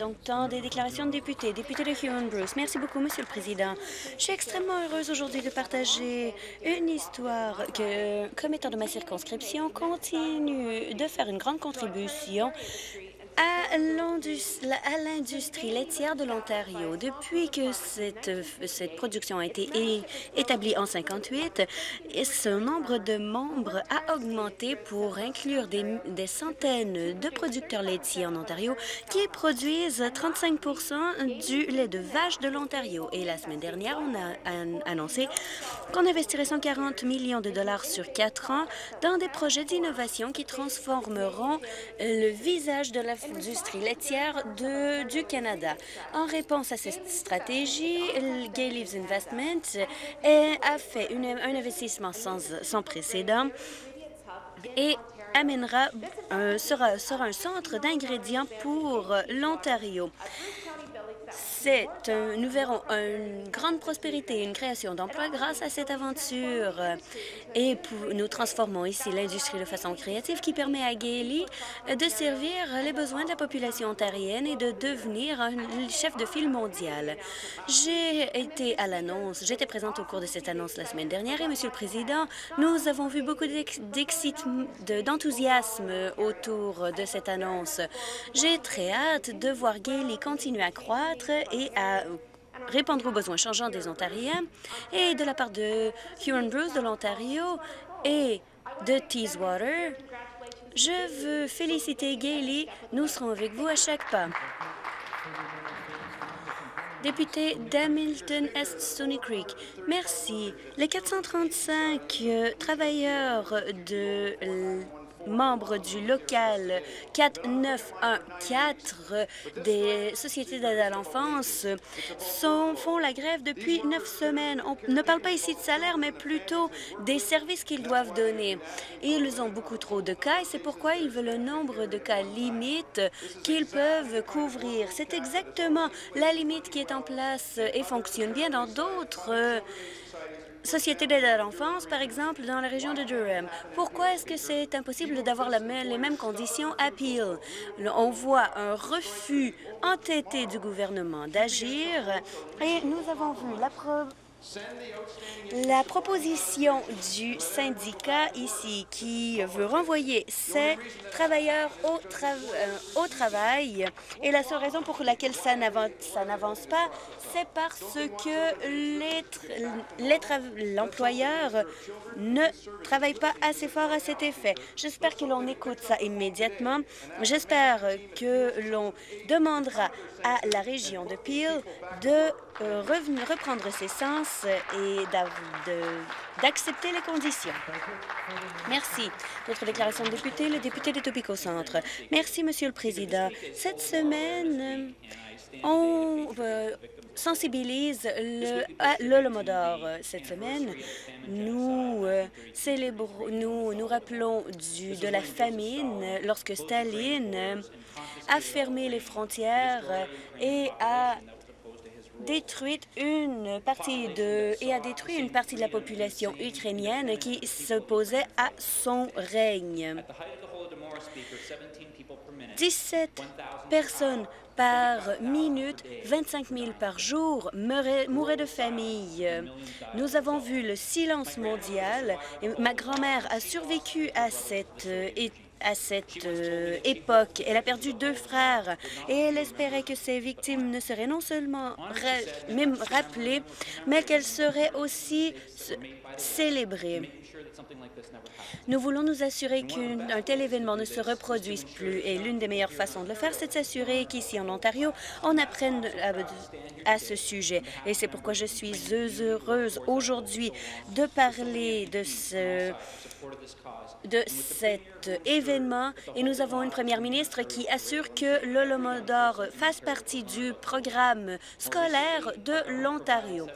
Donc, temps des déclarations de députés. Député de Human Bruce. Merci beaucoup, Monsieur le Président. Je suis extrêmement heureuse aujourd'hui de partager une histoire que, comme étant de ma circonscription, continue de faire une grande contribution à l'industrie laitière de l'Ontario. Depuis que cette, cette production a été établie en 58, ce nombre de membres a augmenté pour inclure des, des centaines de producteurs laitiers en Ontario qui produisent 35 du lait de vache de l'Ontario. Et la semaine dernière, on a annoncé qu'on investirait 140 millions de dollars sur quatre ans dans des projets d'innovation qui transformeront le visage de la industrie laitière du Canada. En réponse à cette stratégie, Gay Leaves Investment a fait un investissement sans, sans précédent et amènera sera, sera un centre d'ingrédients pour l'Ontario. Nous verrons une grande prospérité et une création d'emplois grâce à cette aventure. Et nous transformons ici l'industrie de façon créative qui permet à Gailey de servir les besoins de la population ontarienne et de devenir un chef de file mondial. J'ai été à l'annonce, j'étais présente au cours de cette annonce la semaine dernière et, Monsieur le Président, nous avons vu beaucoup d'enthousiasme autour de cette annonce. J'ai très hâte de voir Gailey continuer à croître à répondre aux besoins changeants des Ontariens. Et de la part de Huron Bruce de l'Ontario et de Teeswater, je veux féliciter Gailey. Nous serons avec vous à chaque pas. Député d'Hamilton Est Stony Creek, merci. Les 435 travailleurs de membres du local 4914 des sociétés d'aide à l'enfance font la grève depuis neuf semaines. On ne parle pas ici de salaire, mais plutôt des services qu'ils doivent donner. Ils ont beaucoup trop de cas et c'est pourquoi ils veulent le nombre de cas limite qu'ils peuvent couvrir. C'est exactement la limite qui est en place et fonctionne bien dans d'autres Société d'aide à l'enfance, par exemple, dans la région de Durham. Pourquoi est-ce que c'est impossible d'avoir les mêmes conditions à Peel? On voit un refus entêté du gouvernement d'agir et nous avons vu la preuve la proposition du syndicat ici qui veut renvoyer ses travailleurs au, euh, travail et la seule raison pour laquelle ça n'avance pas, c'est parce que l'employeur ne travaille pas assez fort à cet effet. J'espère que l'on écoute ça immédiatement. J'espère que l'on demandera à la région de Peel de euh, reprendre ses sens et d'accepter les conditions. Merci. D'autres déclarations de députés, le député de Topico Centre. Merci, Monsieur le Président. Cette semaine, on euh, sensibilise le. Cette semaine, nous euh, célébrons, nous, nous rappelons de la famine lorsque Staline a fermé les frontières et a détruit une partie de et a détruit une partie de la population ukrainienne qui s'opposait à son règne. 17 personnes par minute, 25 000 par jour mouraient, de famille. Nous avons vu le silence mondial et ma grand-mère a survécu à cette à cette euh, époque. Elle a perdu deux frères et elle espérait que ses victimes ne seraient non seulement même rappelées, mais qu'elles seraient aussi célébrées. Nous voulons nous assurer qu'un tel événement ne se reproduise plus et l'une des meilleures façons de le faire, c'est de s'assurer qu'ici en Ontario, on apprenne à, à ce sujet. Et c'est pourquoi je suis heureuse aujourd'hui de parler de ce de cet événement et nous avons une première ministre qui assure que l'Olomodor fasse partie du programme scolaire de l'Ontario.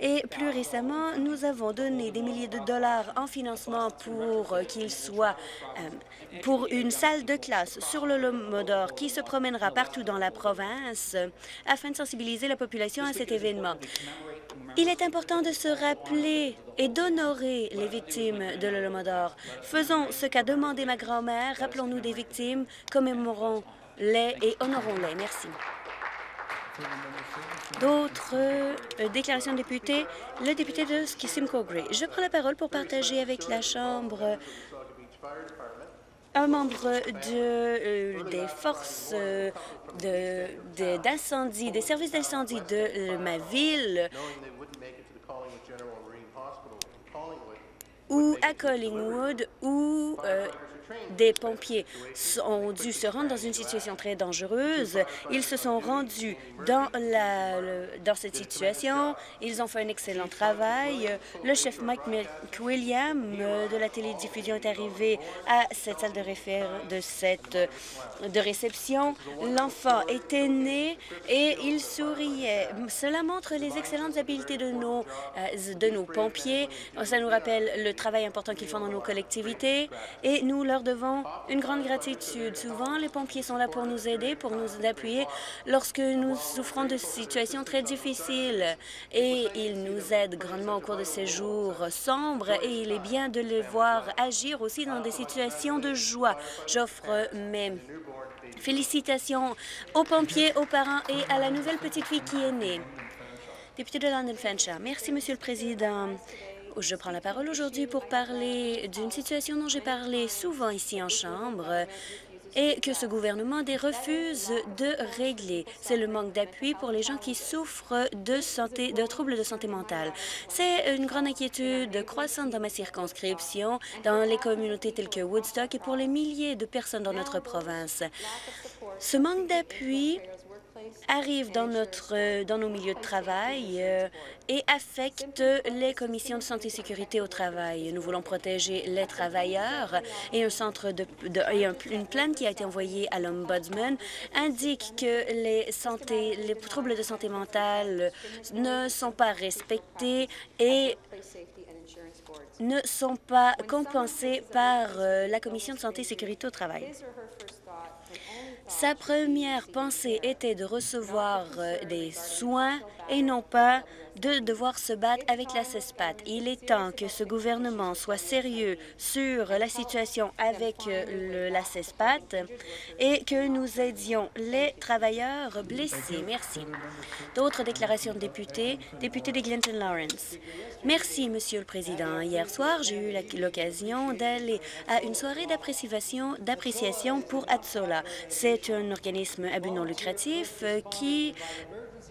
Et plus récemment, nous avons donné des milliers de dollars en financement pour qu'il soit euh, pour une salle de classe sur l'Olomodor qui se promènera partout dans la province afin de sensibiliser la population à cet événement. Il est important de se rappeler et d'honorer les victimes de l'Olomodor. Faisons ce qu'a demandé ma grand-mère. Rappelons-nous des victimes, commémorons-les et honorons-les. Merci. D'autres euh, déclarations de députés, le député de Simcoe Gray. Je prends la parole pour partager avec la Chambre un membre de, euh, des forces euh, d'incendie, des services d'incendie de ma ville ou à Collingwood ou des pompiers ont dû se rendre dans une situation très dangereuse. Ils se sont rendus dans, la, dans cette situation. Ils ont fait un excellent travail. Le chef Mike McWilliam euh, de la télédiffusion est arrivé à cette salle de, de, cette, de réception. L'enfant était né et il souriait. Cela montre les excellentes habiletés de nos, euh, de nos pompiers. Ça nous rappelle le travail important qu'ils font dans nos collectivités et nous leur devant une grande gratitude. Souvent, les pompiers sont là pour nous aider, pour nous appuyer lorsque nous souffrons de situations très difficiles et ils nous aident grandement au cours de ces jours sombres et il est bien de les voir agir aussi dans des situations de joie. J'offre mes félicitations aux pompiers, aux parents et à la nouvelle petite fille qui est née. Député de London Fanshawe. Merci, Monsieur le Président. Je prends la parole aujourd'hui pour parler d'une situation dont j'ai parlé souvent ici en Chambre et que ce gouvernement refuse de régler. C'est le manque d'appui pour les gens qui souffrent de, de troubles de santé mentale. C'est une grande inquiétude croissante dans ma circonscription, dans les communautés telles que Woodstock et pour les milliers de personnes dans notre province. Ce manque d'appui arrive dans, notre, dans nos milieux de travail euh, et affecte les commissions de santé et sécurité au travail. Nous voulons protéger les travailleurs et un centre de, une plainte qui a été envoyée à l'Ombudsman indique que les, santé, les troubles de santé mentale ne sont pas respectés et ne sont pas compensés par euh, la Commission de santé et sécurité au travail. Sa première pensée était de recevoir euh, des soins et non pas de devoir se battre avec la CESPAT. Il est temps que ce gouvernement soit sérieux sur la situation avec euh, la CESPAT et que nous aidions les travailleurs blessés. Merci. D'autres déclarations de députés. Député de Glinton Lawrence. Merci, Monsieur le Président. Hier soir, j'ai eu l'occasion d'aller à une soirée d'appréciation pour ATSOLA. C'est un organisme à but non lucratif euh, qui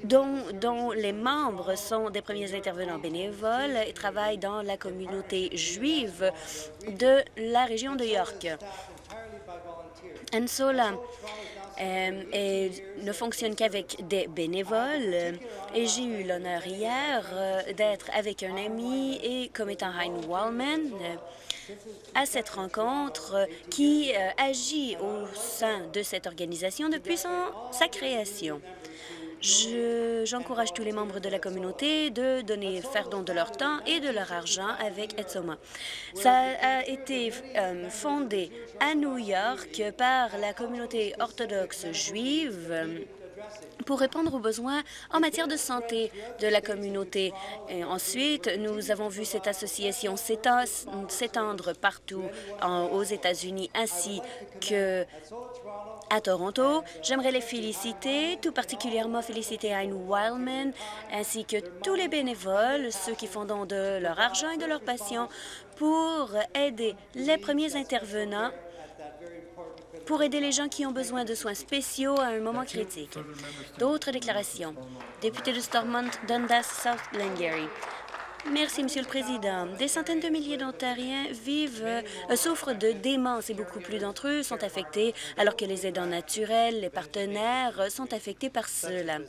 dont, les membres sont des premiers intervenants bénévoles et travaillent dans la communauté juive de la région de York. Ansola euh, ne fonctionne qu'avec des bénévoles et j'ai eu l'honneur hier euh, d'être avec un ami et comme étant Hein Wallman euh, à cette rencontre qui agit au sein de cette organisation depuis sa création. J'encourage tous les membres de la communauté de donner, faire don de leur temps et de leur argent avec Etsoma. Ça a été euh, fondé à New York par la communauté orthodoxe juive pour répondre aux besoins en matière de santé de la communauté. Ensuite, nous avons vu cette association s'étendre partout aux États-Unis ainsi que à Toronto. J'aimerais les féliciter, tout particulièrement féliciter Anne Wildman ainsi que tous les bénévoles, ceux qui font don de leur argent et de leur passion pour aider les premiers intervenants pour aider les gens qui ont besoin de soins spéciaux à un moment critique. D'autres déclarations. Député de Stormont, Dundas, South Glengarry. Merci, Monsieur le Président. Des centaines de milliers d'Ontariens vivent, euh, souffrent de démence et beaucoup plus d'entre eux sont affectés, alors que les aidants naturels, les partenaires sont affectés par cela.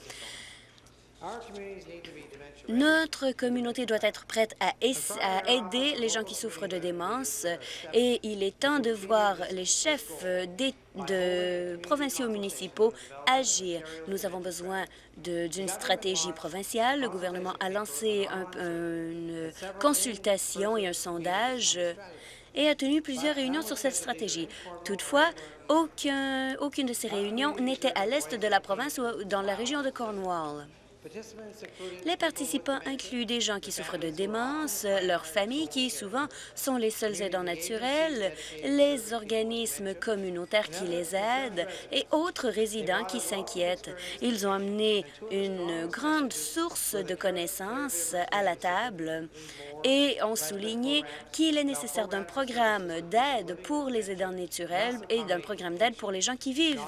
Notre communauté doit être prête à, aider les gens qui souffrent de démence et il est temps de voir les chefs de provinciaux municipaux agir. Nous avons besoin d'une stratégie provinciale. Le gouvernement a lancé une consultation et un sondage et a tenu plusieurs réunions sur cette stratégie. Toutefois, aucune de ces réunions n'était à l'est de la province ou dans la région de Cornwall. Les participants incluent des gens qui souffrent de démence, leurs familles qui souvent sont les seuls aidants naturels, les organismes communautaires qui les aident et autres résidents qui s'inquiètent. Ils ont amené une grande source de connaissances à la table et ont souligné qu'il est nécessaire d'un programme d'aide pour les aidants naturels et d'un programme d'aide pour les gens qui vivent,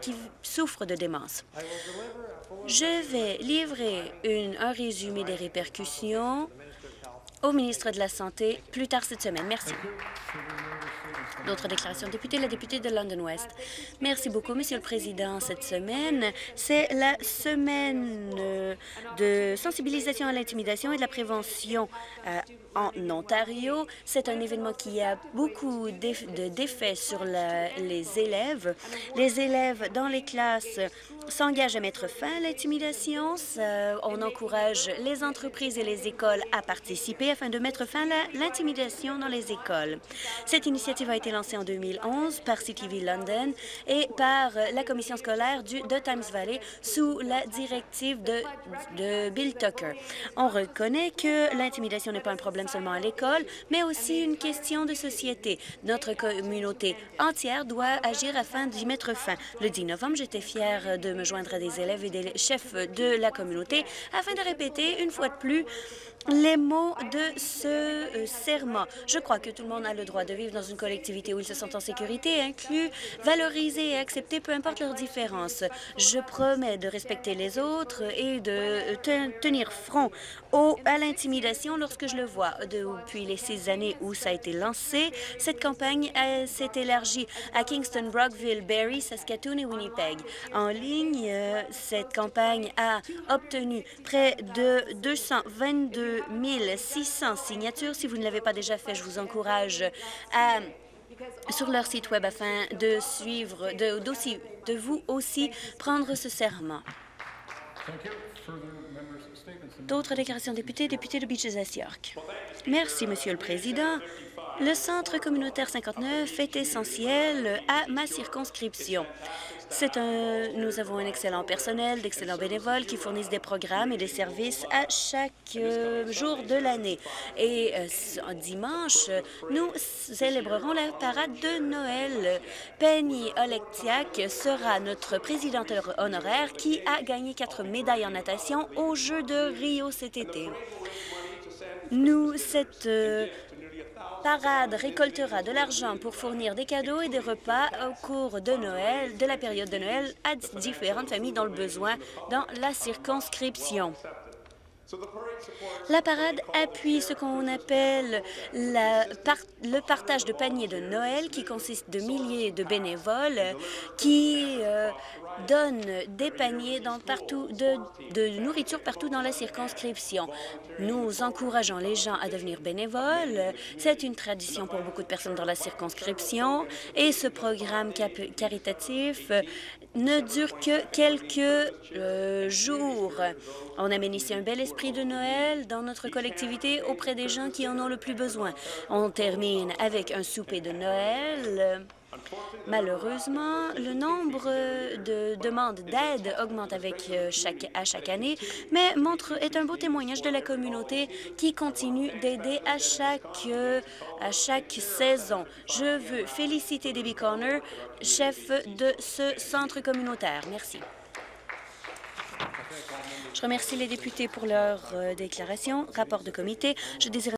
qui souffrent de démence. Je vais livrer une, un résumé des répercussions au ministre de la Santé plus tard cette semaine. Merci. D'autres déclarations. Député, la députée de London West. Merci beaucoup, Monsieur le Président. Cette semaine, c'est la semaine euh, de sensibilisation à l'intimidation et de la prévention euh, en Ontario. C'est un événement qui a beaucoup d'effets sur les élèves. Les élèves dans les classes s'engagent à mettre fin à l'intimidation. On encourage les entreprises et les écoles à participer afin de mettre fin à l'intimidation dans les écoles. Cette initiative a été lancée en 2011 par CTV London et par la commission scolaire de Times Valley sous la directive de, de Bill Tucker. On reconnaît que l'intimidation n'est pas un problème seulement à l'école, mais aussi une question de société. Notre communauté entière doit agir afin d'y mettre fin. Le 10 novembre, j'étais fière de me joindre à des élèves et des chefs de la communauté afin de répéter une fois de plus les mots de ce serment. Je crois que tout le monde a le droit de vivre dans une collectivité où ils se sentent en sécurité, inclus, valorisés et acceptés, peu importe leurs différences. Je promets de respecter les autres et de tenir front à l'intimidation lorsque je le vois. Depuis les six années où ça a été lancé, cette campagne s'est élargie à Kingston, Brockville, Barrie, Saskatoon et Winnipeg. En ligne, euh, cette campagne a obtenu près de 222 600 signatures. Si vous ne l'avez pas déjà fait, je vous encourage à sur leur site Web afin de suivre, de, vous aussi prendre ce serment. D'autres déclarations députés, député de Beaches York. Merci, Monsieur le Président. Le Centre communautaire 59 est essentiel à ma circonscription. Un, nous avons un excellent personnel, d'excellents bénévoles qui fournissent des programmes et des services à chaque euh, jour de l'année. Et euh, dimanche, nous célébrerons la parade de Noël. Penny Olektiak sera notre présidente honoraire qui a gagné quatre médailles en natation aux Jeux de Rio cet été. Nous, cette euh, parade récoltera de l'argent pour fournir des cadeaux et des repas au cours de Noël, de la période de Noël, à différentes familles dans le besoin dans la circonscription. La parade appuie ce qu'on appelle le partage de paniers de Noël, qui consiste de milliers de bénévoles qui euh, donnent des paniers partout de, de, nourriture partout dans la circonscription. Nous encourageons les gens à devenir bénévoles. C'est une tradition pour beaucoup de personnes dans la circonscription et ce programme caritatif ne dure que quelques euh, jours. On amène ici un bel esprit de Noël dans notre collectivité auprès des gens qui en ont le plus besoin. On termine avec un souper de Noël. Malheureusement, le nombre de demandes d'aide augmente avec euh, chaque, à chaque année, mais montre est un beau témoignage de la communauté qui continue d'aider à chaque, euh, à chaque saison. Je veux féliciter Debbie Connor, chef de ce centre communautaire. Merci. Je remercie les députés pour leur euh, déclaration. Rapport de comité.